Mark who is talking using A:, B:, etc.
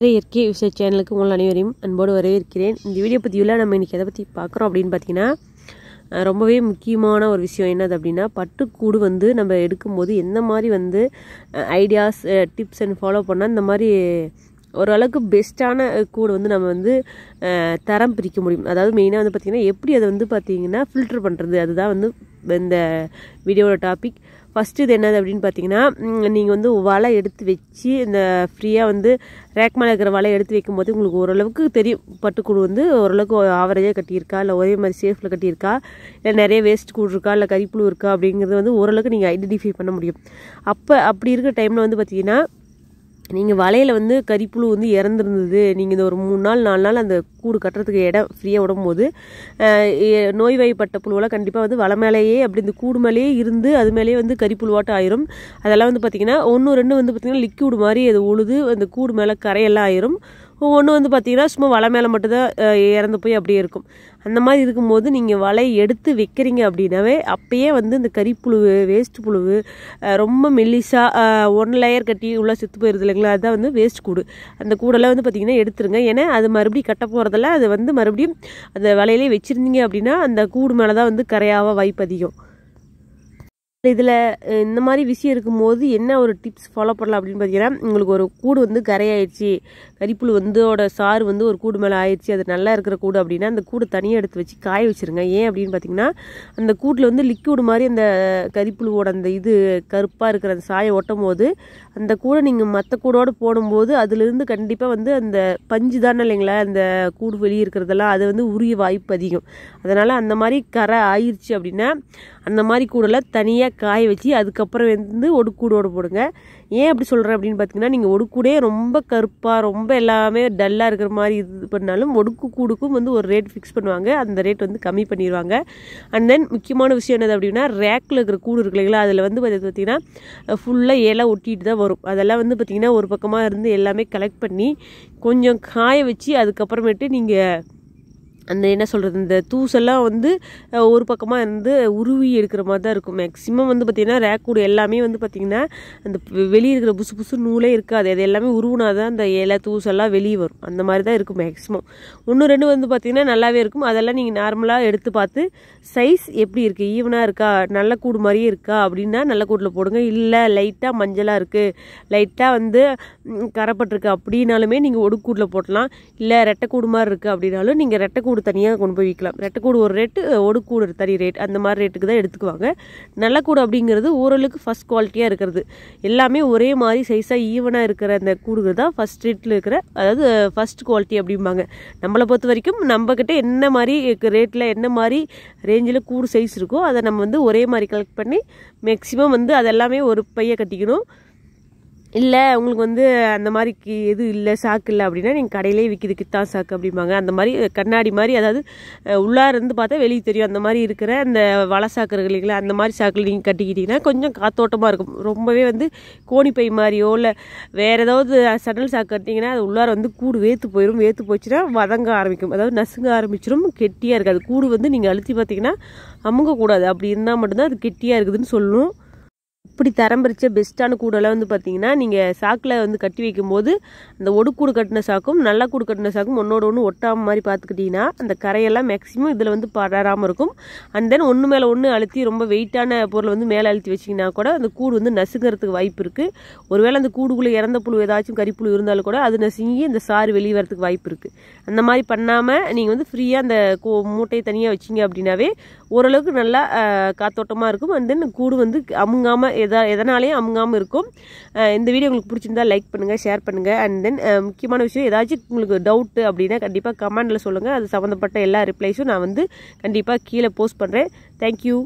A: இயற்கை விவசாய சேனலுக்கு உங்கள் அனைவரையும் அன்போடு வரவேற்கிறேன். இந்த வீடியோ பதிவில் நம்ம இன்றைக்கி எதை பற்றி பார்க்குறோம் அப்படின்னு பார்த்தீங்கன்னா ரொம்பவே முக்கியமான ஒரு விஷயம் என்னது அப்படின்னா பட்டுக்கூடு வந்து நம்ம எடுக்கும்போது எந்த மாதிரி வந்து ஐடியாஸ் டிப்ஸ் அண்ட் ஃபாலோ பண்ணால் இந்த மாதிரி ஓரளவுக்கு பெஸ்ட்டான கூடு வந்து நம்ம வந்து தரம் பிரிக்க முடியும். அதாவது மெயினாக வந்து பார்த்திங்கன்னா எப்படி அதை வந்து பார்த்திங்கன்னா ஃபில்டர் பண்ணுறது அதுதான் வந்து இந்த வீடியோவோட டாபிக் ஃபஸ்ட்டு இது என்னது அப்படின்னு பார்த்தீங்கன்னா நீங்கள் வந்து வலை எடுத்து வச்சு இந்த ஃப்ரீயாக வந்து ரேக் மேலே இருக்கிற வலை எடுத்து வைக்கும்போது உங்களுக்கு ஓரளவுக்கு தெரியும். பட்டுக்குழு வந்து ஓரளவுக்கு ஆவரேஜாக கட்டியிருக்கா? இல்லை ஒரே மாதிரி சேஃபில் கட்டியிருக்கா? இல்லை நிறைய வேஸ்ட் கூடு இருக்கா? இல்லை கறிப்புழு இருக்கா? அப்படிங்கிறது வந்து ஓரளவுக்கு நீங்கள் ஐடென்டிஃபை பண்ண முடியும். அப்போ அப்படி இருக்கிற டைமில் வந்து பார்த்தீங்கன்னா நீங்கள் வலையில் வந்து கறிப்புழு வந்து இறந்துருந்தது. நீங்கள் இந்த ஒரு மூணு நாள் நாலு நாள் அந்த கூடு கட்டுறதுக்கு இடம் ஃப்ரீயாக விடும்போது அஹ், நோய்வாய்ப்பட்ட புழுவெல்லாம் கண்டிப்பாக வந்து வலை மேலேயே அப்படி இந்த கூடு மேலேயே இருந்து அது மேலேயே வந்து கறிப்புழுவாட்டம் ஆயிரும். அதெல்லாம் வந்து பார்த்திங்கன்னா ஒன்று ரெண்டு வந்து பார்த்திங்கன்னா லிக்யூடு மாதிரி அது உழுது அந்த கூடு மேலே கரையெல்லாம் ஆயிரும். ஒன்று வந்து பார்த்தீங்கன்னா சும்மா வலை மேலே மட்டும்தான் இறந்து போய் அப்படியே இருக்கும். அந்த மாதிரி இருக்கும்போது நீங்கள் வலை எடுத்து வைக்கிறீங்க அப்படின்னாவே அப்பயே வந்து இந்த கறிப்புழுவு வேஸ்ட் புழுவு ரொம்ப மெல்லிசாக ஒன் லேயர் கட்டி உள்ளே செத்து போயிருது இல்லைங்களா? அதுதான் வந்து வேஸ்ட் கூடு. அந்த கூடெல்லாம் வந்து பார்த்திங்கன்னா எடுத்துருங்க. ஏன்னா அது மறுபடியும் கட்ட போகிறதில்ல அது வந்து மறுபடியும் அந்த வலையிலே வச்சுருந்தீங்க அப்படின்னா அந்த கூடு மேலே தான் வந்து கரையாக வாய்ப்பு அதிகம். இதில் இந்த மாதிரி விஷயம் இருக்கும்போது என்ன ஒரு டிப்ஸ் ஃபாலோ பண்ணலாம் அப்படின்னு பார்த்தீங்கன்னா உங்களுக்கு ஒரு கூடு வந்து கரையாயிடுச்சு. கறிப்புழு வந்தோட சாறு வந்து ஒரு கூடு மேலே ஆயிடுச்சு. அது நல்லா இருக்கிற கூடு அப்படின்னா அந்த கூடு தனியாக எடுத்து வச்சு காய வச்சிருங்க. ஏன் அப்படின்னு பார்த்தீங்கன்னா அந்த கூட்டில் வந்து லிக்யூடு மாதிரி அந்த கறிப்புழுவோட அந்த இது கருப்பாக இருக்கிற அந்த சாயை ஒட்டும் போது அந்த கூடை நீங்கள் மற்ற கூடோடு போடும்போது அதுலேருந்து கண்டிப்பாக வந்து அந்த பஞ்சு தானே இல்லைங்களா? அந்த கூடு வெளியே இருக்கிறதெல்லாம் அது வந்து உரிய வாய்ப்பு அதிகம். அதனால் அந்த மாதிரி கரை ஆயிடுச்சு அப்படின்னா அந்த மாதிரி கூடெல்லாம் தனியாக காய வச்சு அதுக்கப்புறம் வந்து ஒடுக்கூடோடு போடுங்க. ஏன் அப்படி சொல்கிறேன் அப்படின்னு பார்த்தீங்கன்னா நீங்கள் ஒடுக்கூடே ரொம்ப கருப்பாக ரொம்ப எல்லாமே டல்லாக இருக்கிற மாதிரி இது பண்ணாலும் ஒடுக்கு கூடுக்கும் வந்து ஒரு ரேட் ஃபிக்ஸ் பண்ணுவாங்க. அந்த ரேட் வந்து கம்மி பண்ணிடுவாங்க. அண்ட் தென் முக்கியமான விஷயம் என்னது அப்படின்னா ரேக்கில் இருக்கிற கூடு இருக்கு இல்லைங்களா? அதில் வந்து பார்த்தீங்கன்னா ஃபுல்லாக இலை ஒட்டிட்டு தான் வரும். அதெல்லாம் வந்து பார்த்திங்கன்னா ஒரு பக்கமாக இருந்து எல்லாமே கலெக்ட் பண்ணி கொஞ்சம் காய வச்சு அதுக்கப்புறமேட்டு நீங்கள் அந்த என்ன சொல்கிறது இந்த தூசெல்லாம் வந்து ஒரு பக்கமாக இருந்து உருவி எடுக்கிற மாதிரி தான் இருக்கும். மேக்ஸிமம் வந்து பார்த்திங்கன்னா ரேக்கூடு எல்லாமே வந்து பார்த்திங்கன்னா அந்த வெளியே இருக்கிற புசு புசு நூலே இருக்காது. அது எல்லாமே உருவினா தான் அந்த இலை தூசெல்லாம் வெளியே வரும். அந்த மாதிரி தான் இருக்கும் மேக்ஸிமம் ஒன்று ரெண்டு வந்து பார்த்திங்கன்னா நல்லாவே இருக்கும். அதெல்லாம் நீங்கள் நார்மலாக எடுத்து பார்த்து சைஸ் எப்படி இருக்குது ஈவனாக இருக்கா? நல்ல கூடு மாதிரியே இருக்கா? அப்படின்னா நல்ல கூட்டில் போடுங்க. இல்லை லைட்டாக மஞ்சளாக இருக்குது லைட்டாக வந்து ம், கரைப்பட்டிருக்கு அப்படின்னாலுமே நீங்கள் ஒடுக்கூட்டில் போடலாம் இல்லை ரெட்டை கூடு மாதிரி இருக்குது அப்படின்னாலும் நீங்கள் ரெட்டை கூடு ரெட்டைக்கூடு தனியாக கொண்டு போய் விற்கலாம் ரெட்டைக்கூடு ஒரு ரேட்டு ஒடுக்கூடு தனி ரேட் அந்த மாதிரி ரேட்டுக்கு தான் எடுத்துக்குவாங்க. நல்ல கூடு அப்படிங்கிறது ஓரளவுக்கு ஃபஸ்ட் குவாலிட்டியாக இருக்கிறது. எல்லாமே ஒரே மாதிரி சைஸாக ஈவனாக இருக்கிற அந்த கூடுகள் தான் ஃபஸ்ட் ரேட்டில் இருக்கிற அதாவது ஃபஸ்ட் குவாலிட்டி அப்படிம்பாங்க. நம்மளை பொறுத்த வரைக்கும் நம்மக்கிட்ட என்ன மாதிரி ரேட்டில் என்ன மாதிரி ரேஞ்சில் கூடு சைஸ் இருக்கோ அதை நம்ம வந்து ஒரே மாதிரி கலெக்ட் பண்ணி மேக்ஸிமம் வந்து அதெல்லாமே ஒரு பைய கட்டிக்கணும். இல்லை உங்களுக்கு வந்து அந்த மாதிரி கி- இல்லை சாக்கு இல்லை அப்படின்னா நீங்கள் கடையிலே விற்கிது கித்தான் சாக்கு அப்படிம்பாங்க. அந்த மாதிரி கண்ணாடி மாதிரி அதாவது அஹ், உள்ளார இருந்து பார்த்தா வெளியே தெரியும். அந்த மாதிரி இருக்கிற அந்த வலை சாக்கு இருக்கு இல்லைங்களா? அந்த மாதிரி சாக்கில் நீங்கள் கட்டிக்கிட்டிங்கன்னா கொஞ்சம் காத்தோட்டமாக இருக்கும். ரொம்பவே வந்து கோணிப்பை மாதிரியோ இல்லை வேறு ஏதாவது சடல் சாக்கு கட்டிங்கன்னா அது உள்ளார வந்து கூடு வேத்து போயிடும் வேத்து போச்சுன்னா வதங்க ஆரம்பிக்கும். அதாவது நசுங்க ஆரம்பிச்சிடும் கெட்டியாக இருக்காது. கூடு வந்து நீங்கள் அழுத்தி பார்த்தீங்கன்னா அமுங்கக்கூடாது. அப்படி இருந்தால் மட்டும்தான் அது கெட்டியாக இருக்குதுன்னு சொல்லணும் இப்படி தரம் பிரித்த பெஸ்ட்டான கூடெல்லாம் வந்து பார்த்தீங்கன்னா நீங்கள் சாக்கில் வந்து கட்டி வைக்கும்போது அந்த ஒடுக்கூடு கட்டின சாக்கும் நல்லா கூடு கட்டின சாக்கும் ஒன்றோட ஒன்று ஒட்டாம மாதிரி பார்த்துக்கிட்டிங்கன்னா அந்த கரையெல்லாம் மேக்ஸிமம் இதில் வந்து படராமல் இருக்கும். அண்ட் தென் ஒன்று மேலே ஒன்று அழுத்தி ரொம்ப வெயிட்டான பொருளை வந்து மேலே அழுத்தி வச்சிங்கன்னா கூட அந்த கூடு வந்து நசுங்கிறதுக்கு வாய்ப்பு இருக்குது ஒருவேளை அந்த கூடுக்குள்ளே இறந்த புழு ஏதாச்சும் கறிப்புழு இருந்தாலும் கூட அது நசுங்கி இந்த சாறு வெளியே வரதுக்கு வாய்ப்பு இருக்குது அந்த மாதிரி பண்ணாமல் நீங்கள் வந்து ஃப்ரீயாக அந்த மூட்டையை தனியாக வச்சிங்க அப்படின்னாவே ஓரளவுக்கு நல்லா காத்தோட்டமாக இருக்கும். அண்ட் தென் கூடு வந்து அமுங்காமல் எதா எதனாலேயும் அமுங்காமல் இருக்கும். இந்த வீடியோ உங்களுக்கு பிடிச்சிருந்தா லைக் பண்ணுங்கள் ஷேர் பண்ணுங்கள் அண்ட் தென் முக்கியமான விஷயம் ஏதாச்சும் உங்களுக்கு டவுட்டு அப்படின்னா கண்டிப்பாக கமெண்டில் சொல்லுங்கள் அது சம்மந்தப்பட்ட எல்லா ரிப்ளைஸும் நான் வந்து கண்டிப்பாக கீழே போஸ்ட் பண்ணுறேன் தேங்க்யூ